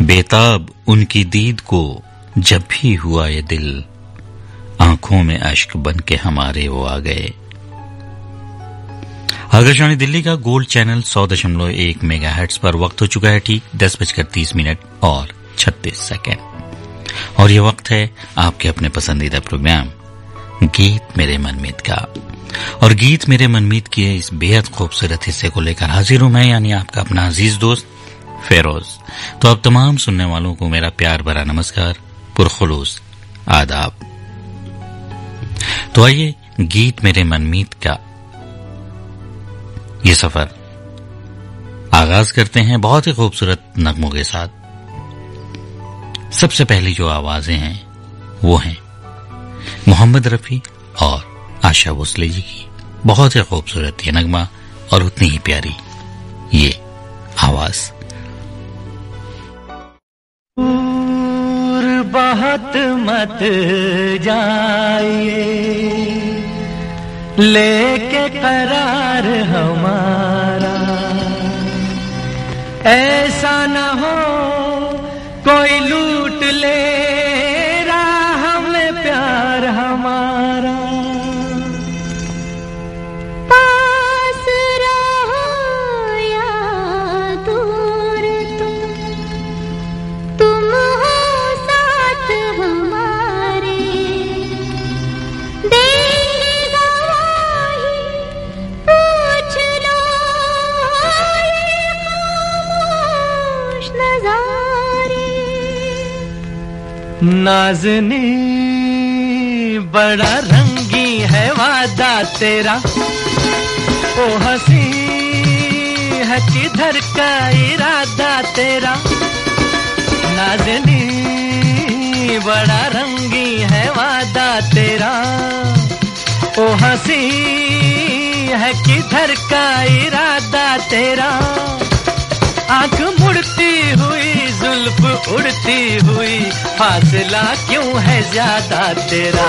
बेताब उनकी दीद को जब भी हुआ ये दिल, आँखों में अश्क बन के हमारे वो आ गए। आकाशवाणी दिल्ली का गोल्ड चैनल सौ दशमलव एक मेगा हेट्स पर वक्त हो चुका है, ठीक दस बजकर तीस मिनट और छत्तीस सेकेंड। और ये वक्त है आपके अपने पसंदीदा प्रोग्राम, गीत मेरे मनमीत का। और गीत मेरे मनमीत के इस बेहद खूबसूरत हिस्से को लेकर हाजिर हूँ मैं, यानी आपका अपना अज़ीज़ दोस्त फेरोज। तो अब तमाम सुनने वालों को मेरा प्यार भरा नमस्कार, पुरखलूस, आदाब। तो आइए गीत मेरे मनमीत का ये सफ़र आगाज़ करते हैं बहुत ही खूबसूरत नगमों के साथ। सबसे पहली जो आवाज़ें हैं, वो हैं मोहम्मद रफी और आशा भोसले जी की। बहुत ही खूबसूरत ये नगमा और उतनी ही प्यारी ये आवाज़। बहुत मत जाइए। लेके करार हमारा। ऐसा न हो कोई लूट ले। नाजनी, बड़ा रंगी है वादा तेरा। ओ हसी है किधर का इरादा तेरा। नाजनी, बड़ा रंगी है वादा तेरा। ओ हसी है किधर का इरादा तेरा। आँख मुड़ती हुई जुल्फ उड़ती हुई फासला क्यों है ज़्यादा तेरा?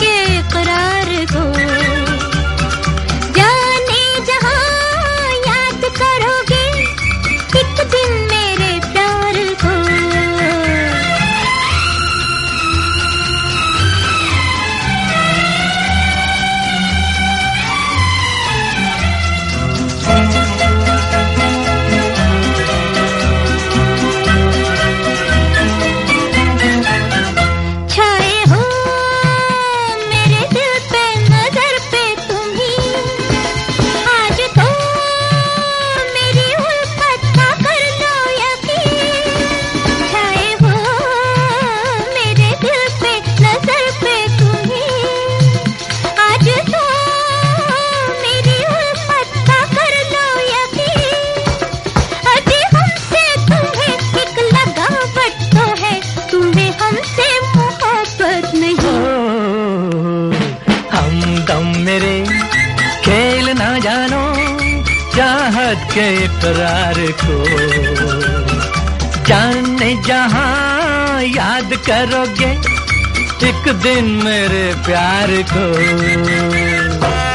के। करोगे एक दिन मेरे प्यार को।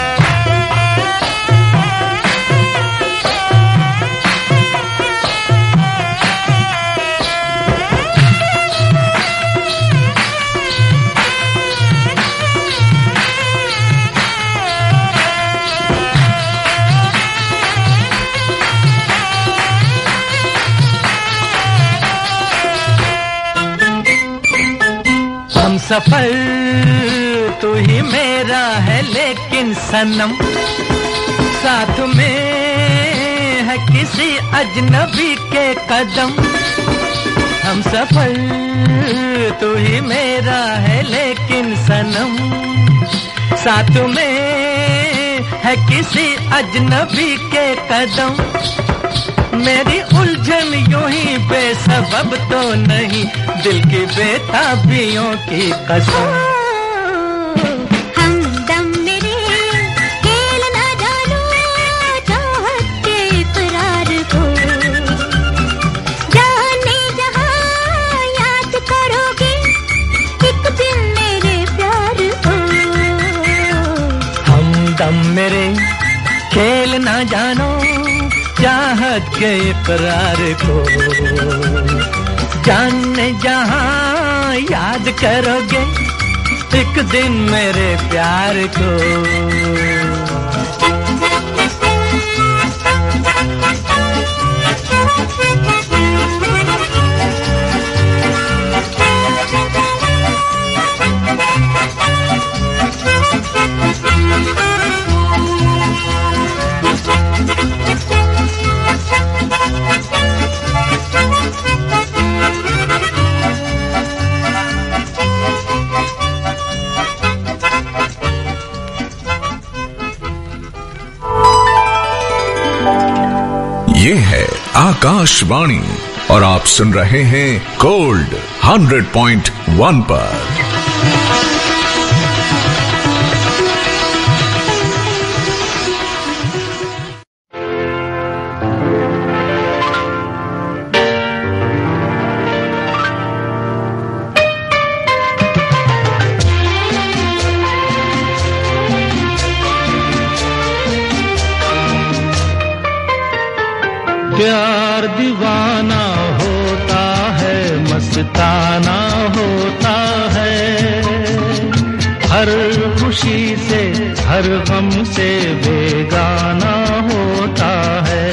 सफ़र तू ही मेरा है लेकिन सनम। साथ में है किसी अजनबी के कदम। हम सफ़र तू ही मेरा है लेकिन सनम। साथ में है किसी अजनबी के कदम। मेरी उलझन यू ही बेसबब तो नहीं दिल की बेताबियों की कसम। दम मेरे खेल ना जानो चाहत के इकरार को। जान जहाँ याद करोगे एक दिन मेरे प्यार को। आकाशवाणी और आप सुन रहे हैं गोल्ड 100.1 पर। खुशी से हर गम से बेगाना होता है।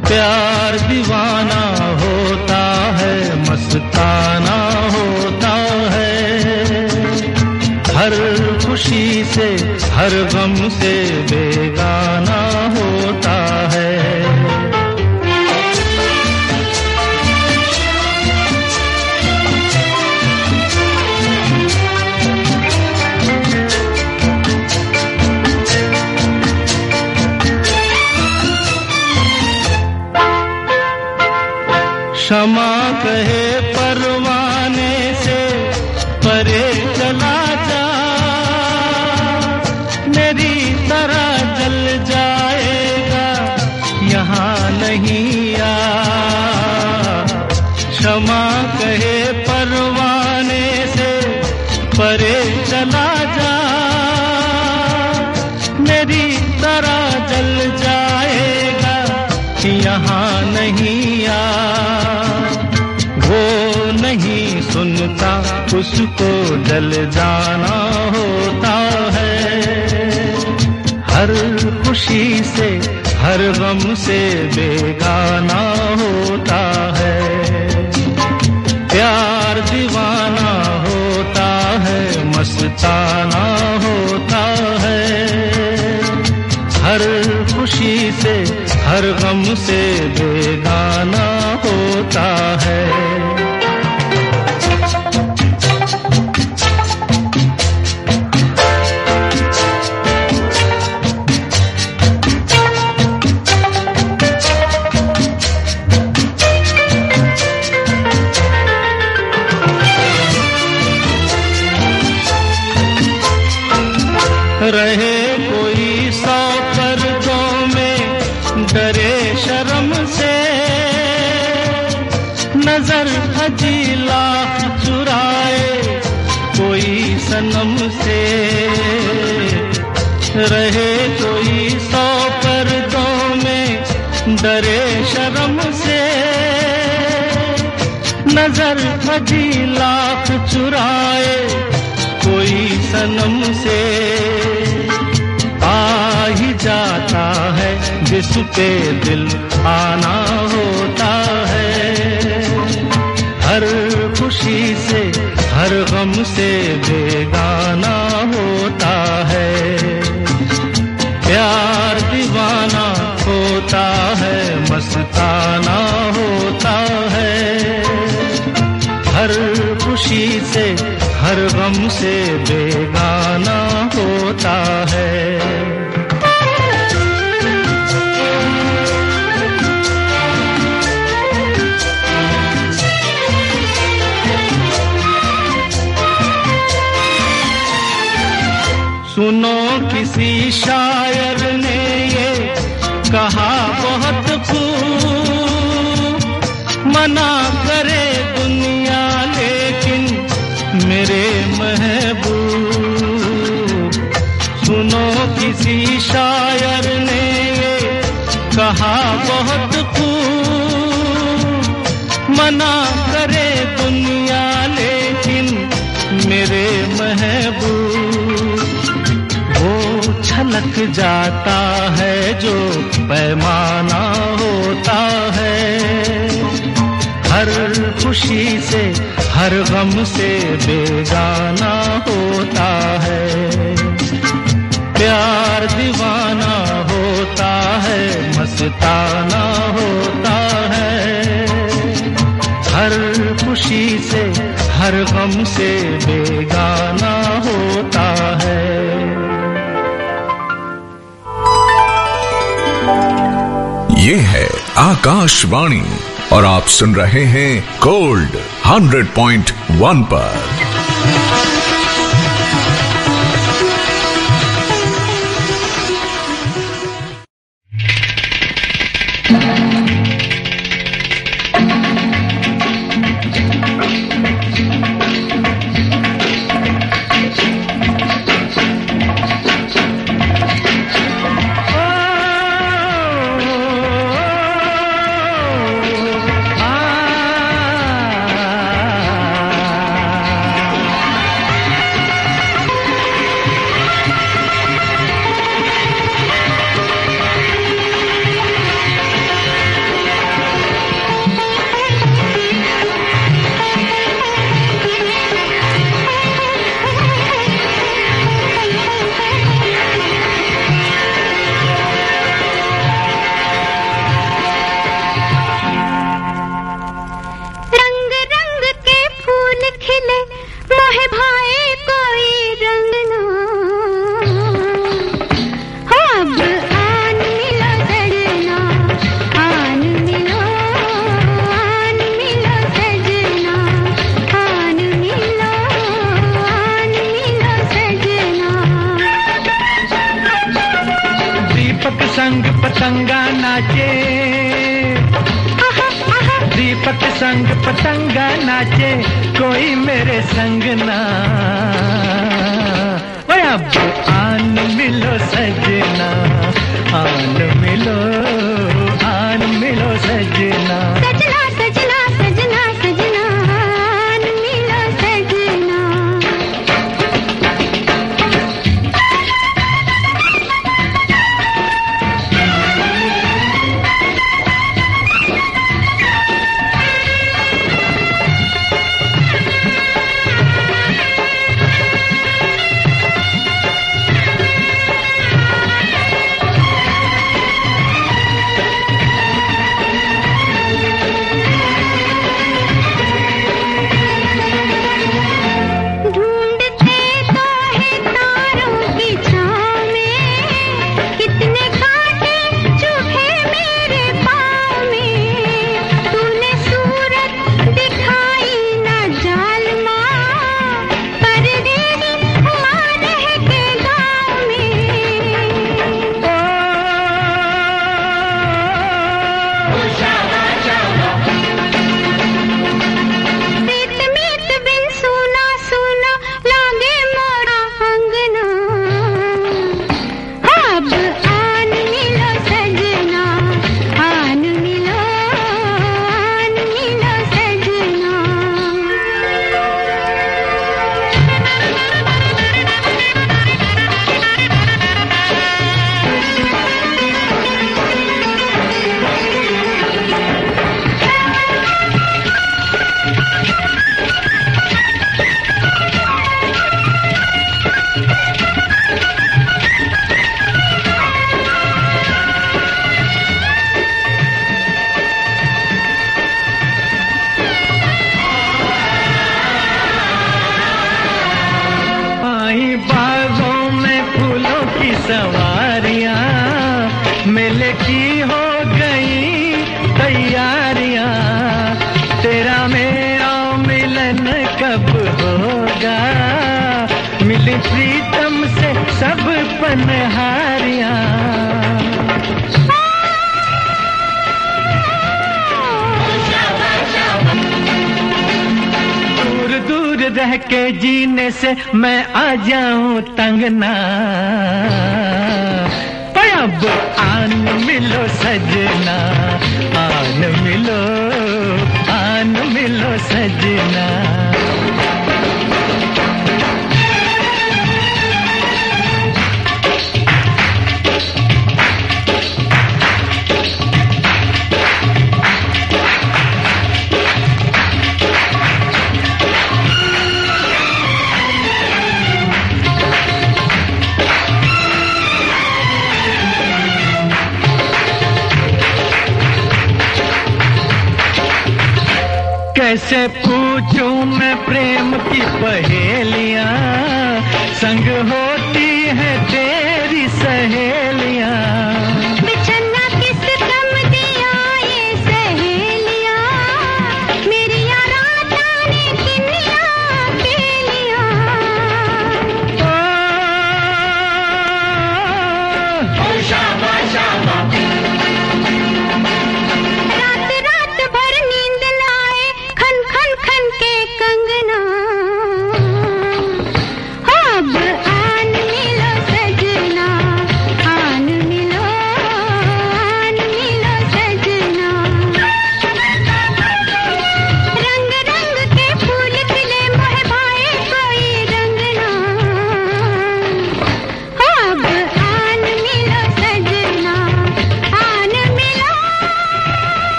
प्यार दीवाना होता है, मस्ताना होता है। हर खुशी से, हर गम से बेगाना होता आ। क्षमा कहे परवाने से परे चला जा। मेरी तरह जल जाएगा, यहाँ नहीं आ। वो नहीं सुनता, उसको जल जाना होता है। हर खुशी से हर गम से बेगाना होता है। प्यार दीवाना होता है, मस्ताना होता है। हर खुशी से, हर गम से बेगाना होता हजी लाख चुराए कोई सनम से। आ ही जाता है जिस पे दिल आना होता है। हर खुशी से, हर गम से बेगाना मना करे लेकिन मेरे महबूब, वो छलक जाता है जो पैमाना होता है। हर खुशी से, हर गम से बेगाना होता है। प्यार दीवाना मस्ताना होता है। हर खुशी से, हर गम से बेगाना होता है। ये है आकाशवाणी और आप सुन रहे हैं गोल्ड 100.1 पर। नाचे कोई मेरे संग ना। आन मिलो सजना आन मिलो कब होगा? मिल प्रीतम से सब पनहारिया। दूर रह के जीने से मैं आ जाऊँ तंगना। अब आन मिलो सजना, आन मिलो आन मिलो सजना। कैसे पूछू मैं प्रेम की पहेलिया। संग होती है तेरी सहेलियाँ।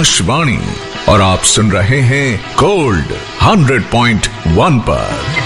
आकाशवाणी और आप सुन रहे हैं गोल्ड हंड्रेड पॉइंट वन पर।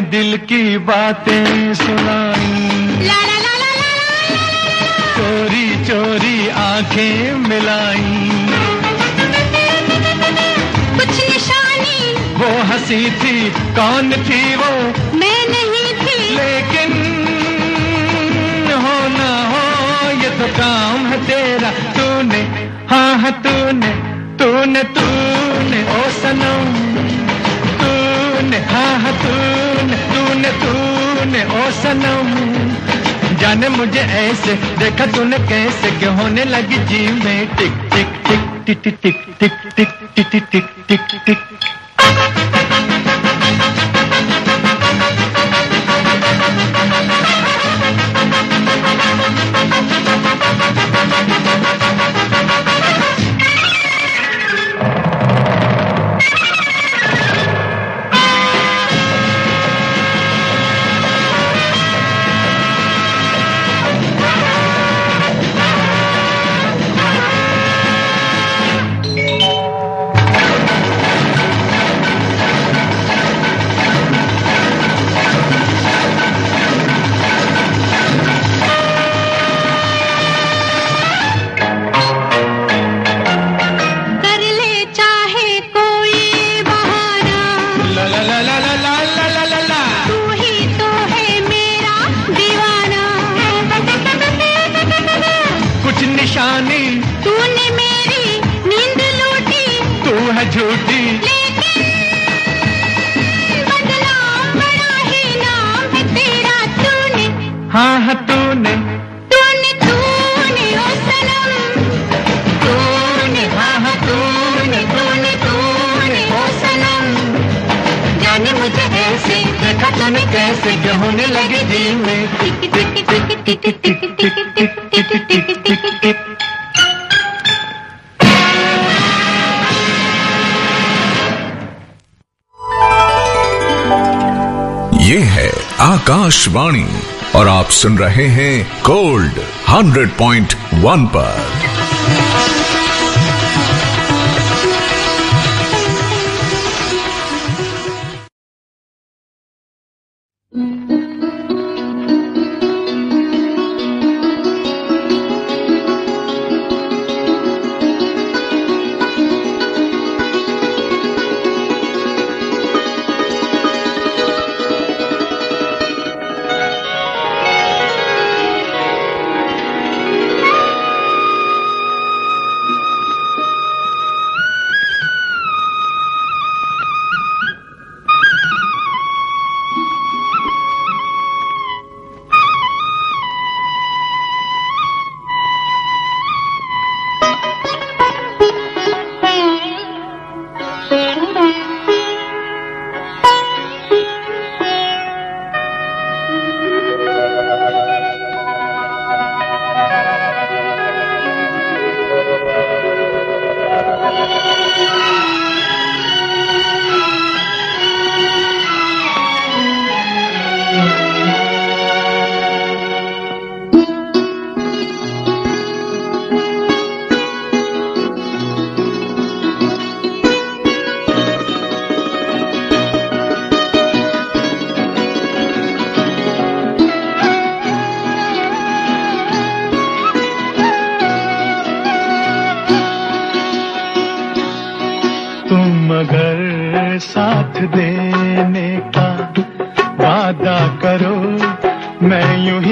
ला की बातें सुनाई। चोरी चोरी आँखें मिलाई। कुछ निशानी। वो हँसी थी कौन थी वो? मैं नहीं थी। लेकिन हो ना हो ये तो काम है तेरा। तूने हाँ हाँ तूने तूने तूने ओ सनम। तूने हाँ हाँ तूने। तूने तूने ओ सनम जाने मुझे ऐसे देखा तूने कैसे के होने लगी जी में टिक टिक टिक टिक टिक टिक टिक टिक टिक टिक टिक ये है आकाशवाणी और आप सुन रहे हैं कोल्ड हंड्रेड पॉइंट वन पर।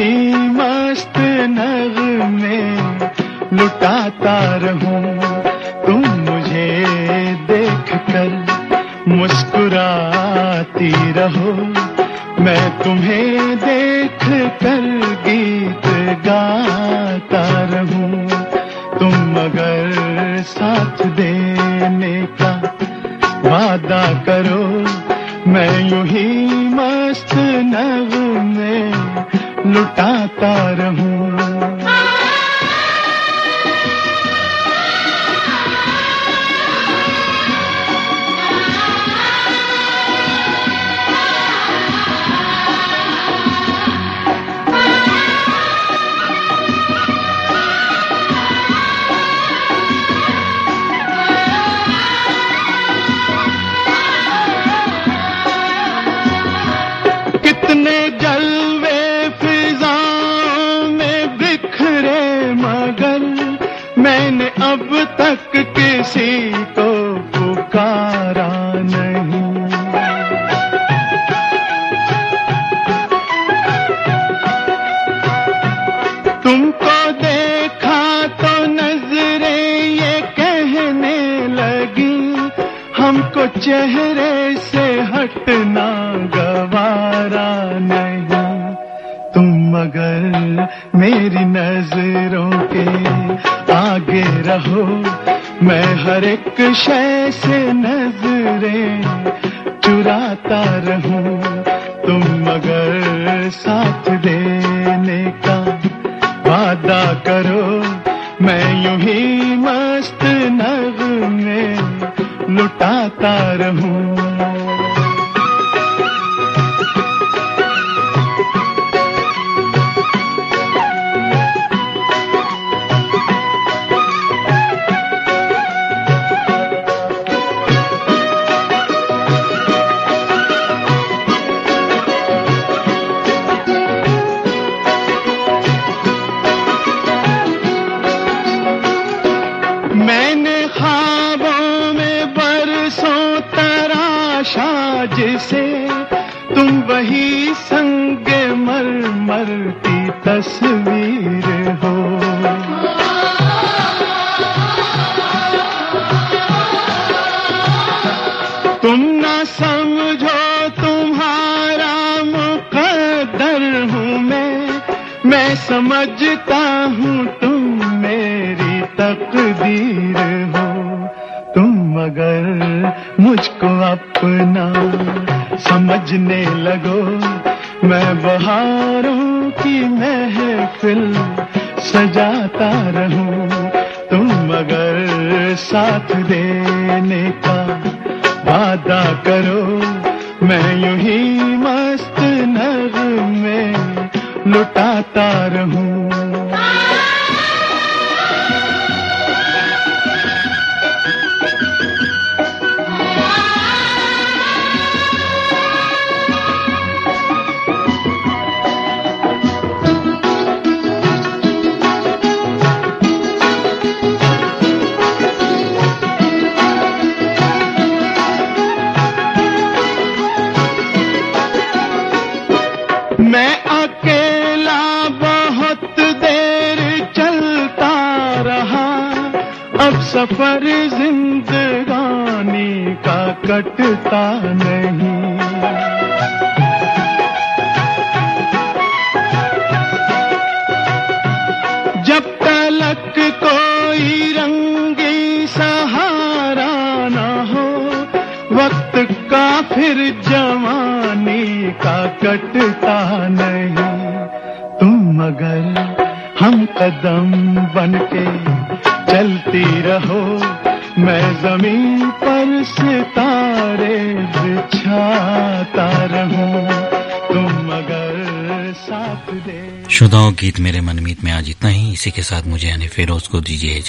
ही मस्त नग में लुटाता रहूँ। तुम मुझे देख कर मुस्कुराती रहो। मैं तुम्हें देख कर गीत गाता रहूँ। तुम अगर साथ देने का वादा करो। मैं यूँ ही मस्त नव में लुटाता रहूँ। मस्त नगमे लुटाता रहूँ। मैं मैं समझता हूँ तुम मेरी तकदीर हो। तुम मगर मुझको अपना समझने लगो। मैं बहारों की महफिल सजाता रहूँ। तुम मगर साथ देने का वादा करो। मैं यूँ ही मस्त लुटाता रहूँ। मैं सफ़र जिंदगानी का कटता नहीं। जब तलक कोई रंगी सहारा न हो, वक्त का फिर जवानी का कटता नहीं। तुम मगर हम कदम ज़मीन पर सितारे बिछाता रहूँ। तुम मगर साथ दे। श्रोताओं गीत मेरे मनमीत में आज इतना ही। इसी के साथ मुझे यानी फेरोज को दीजिए